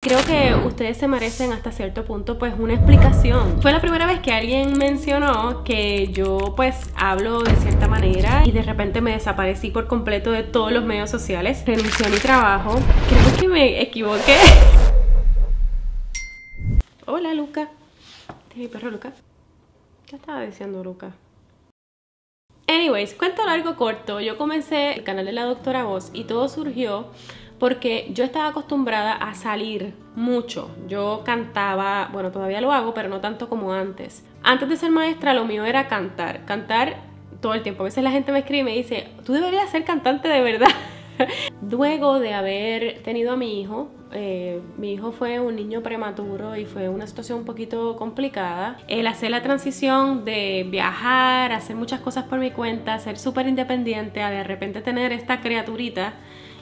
Creo que ustedes se merecen hasta cierto punto pues una explicación. Fue la primera vez que alguien mencionó que yo pues hablo de cierta manera y de repente me desaparecí por completo de todos los medios sociales. Renuncié a mi trabajo. Creo que me equivoqué. Hola Luca. Este es mi perro Luca. ¿Qué estaba diciendo Luca? Anyways, cuento largo corto. Yo comencé el canal de la doctora Voz y todo surgió porque yo estaba acostumbrada a salir mucho. Yo cantaba, bueno, todavía lo hago, pero no tanto como antes. Antes de ser maestra, lo mío era cantar. Cantar todo el tiempo. A veces la gente me escribe y me dice, tú deberías ser cantante de verdad. Luego de haber tenido a mi hijo, eh, mi hijo fue un niño prematuro y fue una situación un poquito complicada. El hacer la transición de viajar, hacer muchas cosas por mi cuenta, ser súper independiente, a de repente tener esta criaturita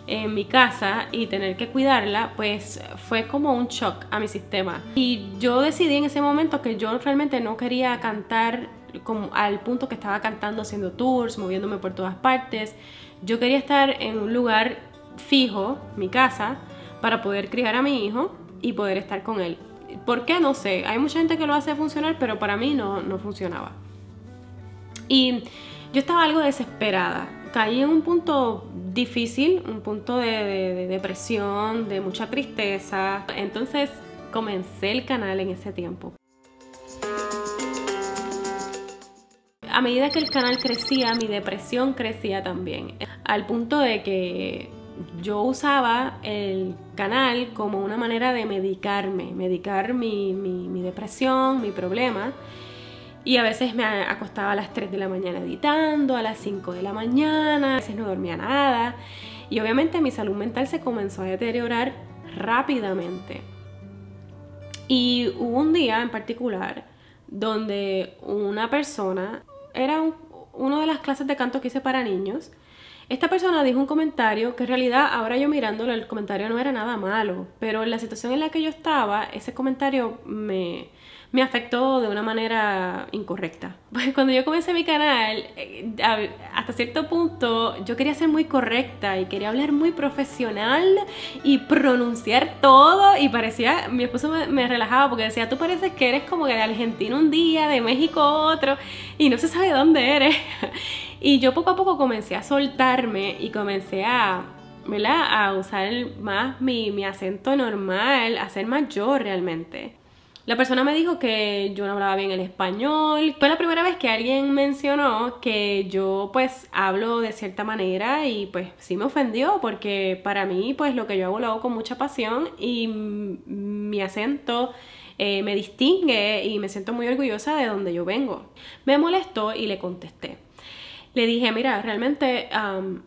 en mi casa y tener que cuidarla, pues fue como un shock a mi sistema. Y yo decidí en ese momento que yo realmente no quería cantar como al punto que estaba cantando, haciendo tours, moviéndome por todas partes. Yo quería estar en un lugar fijo, mi casa, para poder criar a mi hijo y poder estar con él. ¿Por qué? No sé. Hay mucha gente que lo hace funcionar, pero para mí no, no funcionaba. Y yo estaba algo desesperada caí en un punto difícil, un punto de, depresión, de mucha tristeza. Entonces comencé el canal en ese tiempo. A medida que el canal crecía, mi depresión crecía también. Al punto de que yo usaba el canal como una manera de medicarme, medicar mi, mi depresión, mi problema. Y a veces me acostaba a las 3 de la mañana editando, a las 5 de la mañana, a veces no dormía nada. Y obviamente mi salud mental se comenzó a deteriorar rápidamente. Y hubo un día en particular donde una persona, era una de las clases de canto que hice para niños, esta persona dijo un comentario que en realidad ahora yo mirándolo el comentario no era nada malo, pero en la situación en la que yo estaba, ese comentario me, me afectó de una manera incorrecta. Pues cuando yo comencé mi canal, eh, hasta cierto punto yo quería ser muy correcta y quería hablar muy profesional y pronunciar todo y parecía, mi esposo me, relajaba porque decía, tú pareces que eres como de Argentina un día, de México otro y no se sabe dónde eres. Y yo poco a poco comencé a soltarme y comencé a, a usar más mi, acento normal, a ser yo realmente. La persona me dijo que yo no hablaba bien el español. Fue la primera vez que alguien mencionó que yo pues hablo de cierta manera y pues sí me ofendió porque para mí pues lo que yo hago lo hago con mucha pasión y mi acento eh, me distingue y me siento muy orgullosa de donde yo vengo. Me molestó y le contesté le dije, mira, realmente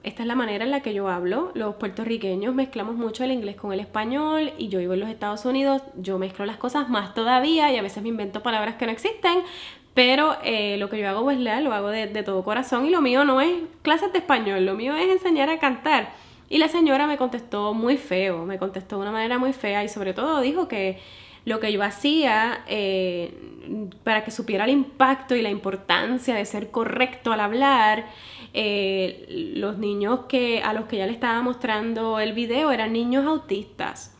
esta es la manera en la que yo hablo. Los puertorriqueños mezclamos mucho el inglés con el español y yo vivo en los Estados Unidos, yo mezclo las cosas más todavía y a veces me invento palabras que no existen, pero eh, lo que yo hago, pues lo hago de todo corazón y lo mío no es clases de español, lo mío es enseñar a cantar. Y la señora me contestó muy feo, me contestó de una manera muy fea y sobre todo dijo que lo que yo hacía eh, para que supiera el impacto y la importancia de ser correcto al hablar. Eh, los niños que, a los que ya le estaba mostrando el video eran niños autistas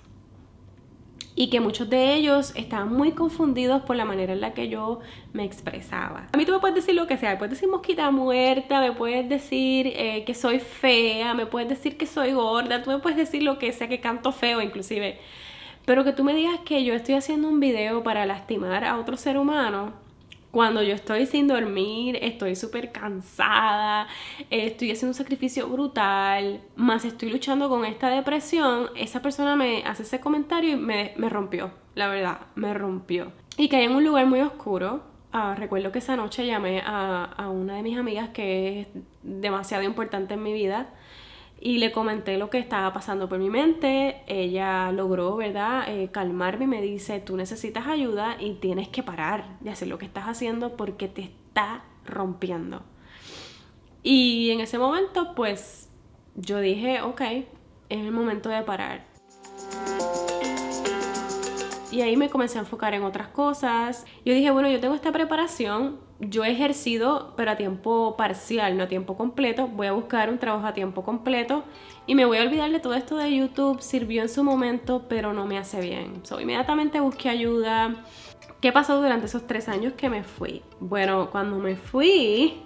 y que muchos de ellos estaban muy confundidos por la manera en la que yo me expresaba. A mí tú me puedes decir lo que sea, me puedes decir mosquita muerta, me puedes decir eh, que soy fea, me puedes decir que soy gorda, tú me puedes decir lo que sea, que canto feo inclusive. Pero que tú me digas que yo estoy haciendo un video para lastimar a otro ser humano, cuando yo estoy sin dormir, estoy súper cansada, estoy haciendo un sacrificio brutal, más estoy luchando con esta depresión, esa persona me hace ese comentario y me, rompió, la verdad, me rompió. Y caí en un lugar muy oscuro. Ah, recuerdo que esa noche llamé a, a una de mis amigas que es demasiado importante en mi vida y le comenté lo que estaba pasando por mi mente. Ella logró, ¿verdad?, eh, calmarme y me dice, tú necesitas ayuda y tienes que parar de hacer lo que estás haciendo porque te está rompiendo. Y en ese momento, pues, yo dije, ok, es el momento de parar. Y ahí me comencé a enfocar en otras cosas. Yo dije, bueno, yo tengo esta preparación, yo he ejercido, pero a tiempo parcial, no a tiempo completo. Voy a buscar un trabajo a tiempo completo y me voy a olvidar de todo esto de YouTube. Sirvió en su momento, pero no me hace bien. So, inmediatamente busqué ayuda. ¿Qué pasó durante esos tres años que me fui? Bueno, cuando me fui,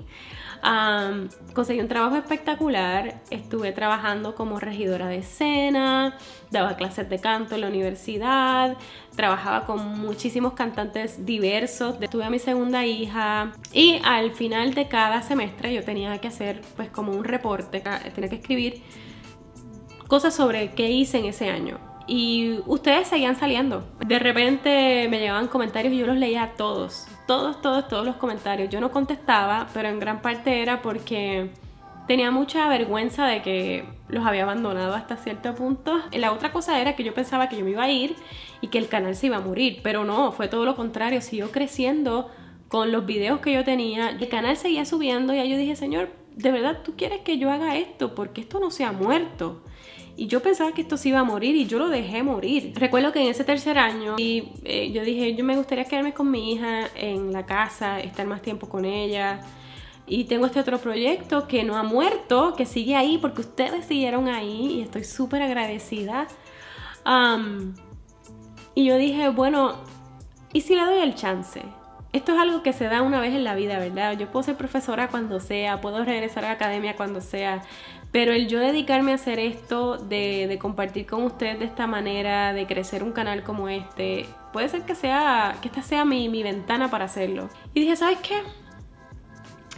conseguí un trabajo espectacular, estuve trabajando como regidora de escena, daba clases de canto en la universidad, trabajaba con muchísimos cantantes diversos, tuve a mi segunda hija y al final de cada semestre yo tenía que hacer pues como un reporte, tenía que escribir cosas sobre qué hice en ese año. Y ustedes seguían saliendo. De repente me llegaban comentarios y yo los leía todos, todos, todos, todos los comentarios. Yo no contestaba, pero en gran parte era porque tenía mucha vergüenza de que los había abandonado hasta cierto punto. La otra cosa era que yo pensaba que yo me iba a ir y que el canal se iba a morir, pero no, fue todo lo contrario, siguió creciendo con los videos que yo tenía. El canal seguía subiendo y yo dije, Señor, ¿de verdad tú quieres que yo haga esto? Porque esto no se ha muerto. Y yo pensaba que esto se iba a morir y yo lo dejé morir. Recuerdo que en ese tercer año y, eh, yo dije, yo me gustaría quedarme con mi hija en la casa, estar más tiempo con ella. Y tengo este otro proyecto que no ha muerto, que sigue ahí porque ustedes siguieron ahí y estoy súper agradecida. y yo dije, bueno, ¿y si le doy el chance? Esto es algo que se da una vez en la vida, ¿verdad? Yo puedo ser profesora cuando sea, puedo regresar a la academia cuando sea, pero el yo dedicarme a hacer esto, de, compartir con ustedes de esta manera, de crecer un canal como este, puede ser que sea, que esta sea mi, ventana para hacerlo. Y dije, ¿sabes qué?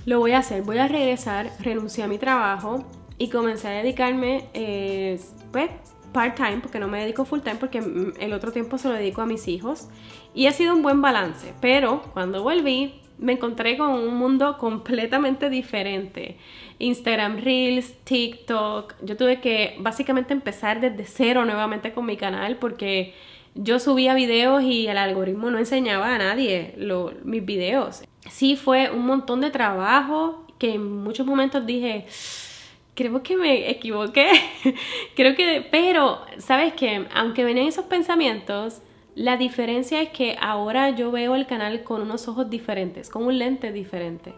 Lo voy a hacer, voy a regresar, renuncié a mi trabajo y comencé a dedicarme, eh, pues, part-time, porque no me dedico full-time, porque el otro tiempo se lo dedico a mis hijos. Y ha sido un buen balance, pero cuando volví me encontré con un mundo completamente diferente. Instagram Reels, TikTok. Yo tuve que básicamente empezar desde cero nuevamente con mi canal porque yo subía videos y el algoritmo no enseñaba a nadie mis videos. Sí fue un montón de trabajo que en muchos momentos dije, creo que me equivoqué. creo que, pero, ¿sabes qué? Aunque venían esos pensamientos, la diferencia es que ahora yo veo el canal con unos ojos diferentes, con un lente diferente.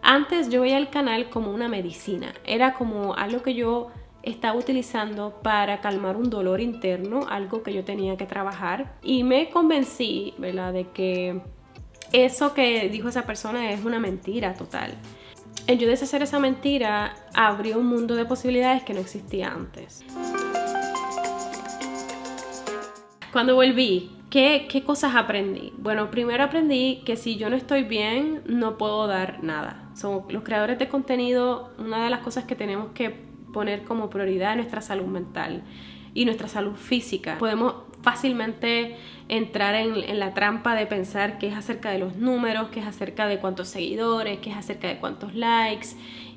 Antes yo veía el canal como una medicina, era como algo que yo estaba utilizando para calmar un dolor interno, algo que yo tenía que trabajar y me convencí, ¿verdad?, de que eso que dijo esa persona es una mentira total. El yo deshacer esa mentira abrió un mundo de posibilidades que no existía antes. Cuando volví, ¿qué, cosas aprendí? Bueno, primero aprendí que si yo no estoy bien, no puedo dar nada. Son los creadores de contenido, una de las cosas que tenemos que poner como prioridad es nuestra salud mental y nuestra salud física. Podemos fácilmente entrar en, en, la trampa de pensar que es acerca de los números, que es acerca de cuántos seguidores, que es acerca de cuántos likes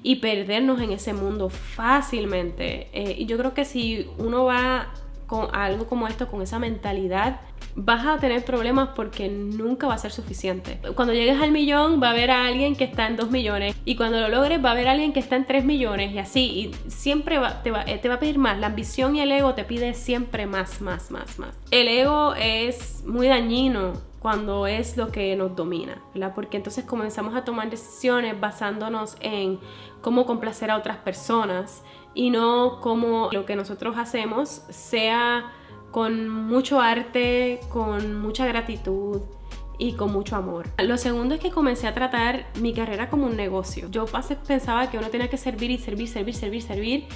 y perdernos en ese mundo fácilmente. Eh, y yo creo que si uno va con algo como esto, con esa mentalidad, vas a tener problemas porque nunca va a ser suficiente. Cuando llegues al millón va a haber a alguien que está en 2 millones y cuando lo logres va a haber a alguien que está en 3 millones y así. Y siempre te, va, eh, te va a pedir más. La ambición y el ego te pide siempre más, más, más, más. El ego es muy dañino cuando es lo que nos domina, ¿verdad? Porque entonces comenzamos a tomar decisiones basándonos en cómo complacer a otras personas y no como lo que nosotros hacemos sea con mucho arte, con mucha gratitud y con mucho amor. Lo segundo es que comencé a tratar mi carrera como un negocio. Yo pensaba que uno tenía que servir y servir, servir, servir, servir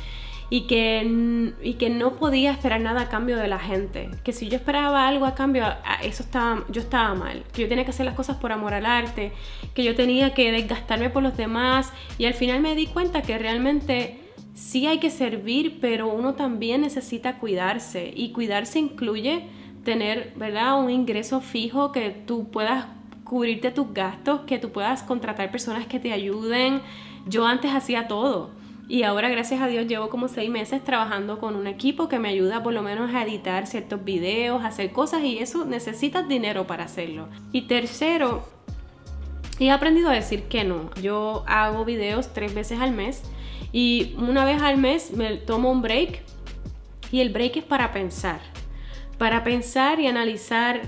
y que, y que no podía esperar nada a cambio de la gente. Que si yo esperaba algo a cambio, eso estaba, yo estaba mal. Que yo tenía que hacer las cosas por amor al arte, que yo tenía que desgastarme por los demás y al final me di cuenta que realmente sí hay que servir, pero uno también necesita cuidarse y cuidarse incluye tener, ¿verdad? Un ingreso fijo que tú puedas cubrirte tus gastos, que tú puedas contratar personas que te ayuden. Yo antes hacía todo y ahora gracias a Dios llevo como seis meses trabajando con un equipo que me ayuda por lo menos a editar ciertos videos, a hacer cosas y eso necesitas dinero para hacerlo. Y tercero, he aprendido a decir que no. Yo hago videos tres veces al mes y una vez al mes me tomo un break y el break es para pensar, para pensar y analizar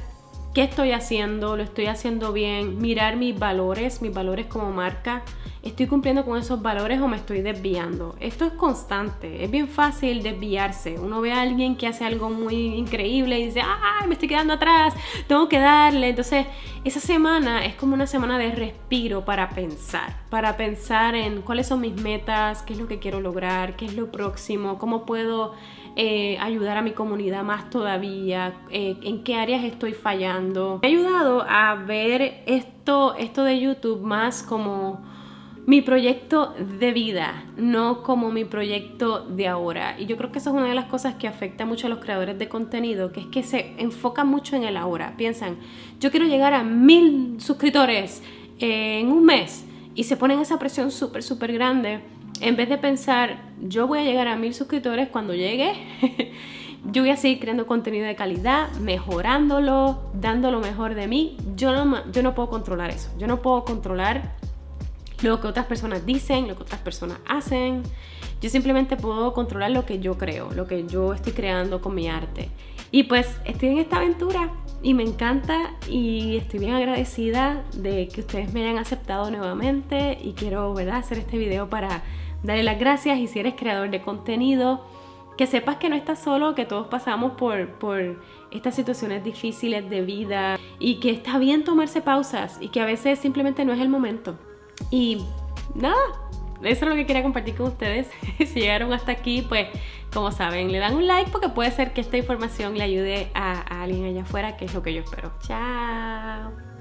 qué estoy haciendo, lo estoy haciendo bien, mirar mis valores, mis valores como marca, estoy cumpliendo con esos valores o me estoy desviando. Esto es constante, es bien fácil desviarse. Uno ve a alguien que hace algo muy increíble y dice, ¡ay, me estoy quedando atrás! Tengo que darle. Entonces, esa semana es como una semana de respiro para pensar, para pensar en cuáles son mis metas, qué es lo que quiero lograr, qué es lo próximo, cómo puedo eh, ayudar a mi comunidad más todavía, eh, en qué áreas estoy fallando. Me ha ayudado a ver esto, esto de YouTube más como mi proyecto de vida, no como mi proyecto de ahora. Y yo creo que eso es una de las cosas que afecta mucho a los creadores de contenido, que es que se enfocan mucho en el ahora. Piensan, yo quiero llegar a mil suscriptores en un mes y se ponen esa presión súper, súper grande en vez de pensar, yo voy a llegar a mil suscriptores cuando llegue, yo voy a seguir creando contenido de calidad, mejorándolo, dando lo mejor de mí. Yo no, yo no puedo controlar eso. Yo no puedo controlar lo que otras personas dicen, lo que otras personas hacen. Yo simplemente puedo controlar lo que yo creo, lo que yo estoy creando con mi arte. Y pues estoy en esta aventura y me encanta y estoy bien agradecida de que ustedes me hayan aceptado nuevamente y quiero ¿verdad? hacer este video para darle las gracias y si eres creador de contenido, que sepas que no estás solo, que todos pasamos por, por estas situaciones difíciles de vida y que está bien tomarse pausas y que a veces simplemente no es el momento. Y nada, eso es lo que quería compartir con ustedes. si llegaron hasta aquí, pues como saben, le dan un like porque puede ser que esta información le ayude a, alguien allá afuera, que es lo que yo espero. Chao.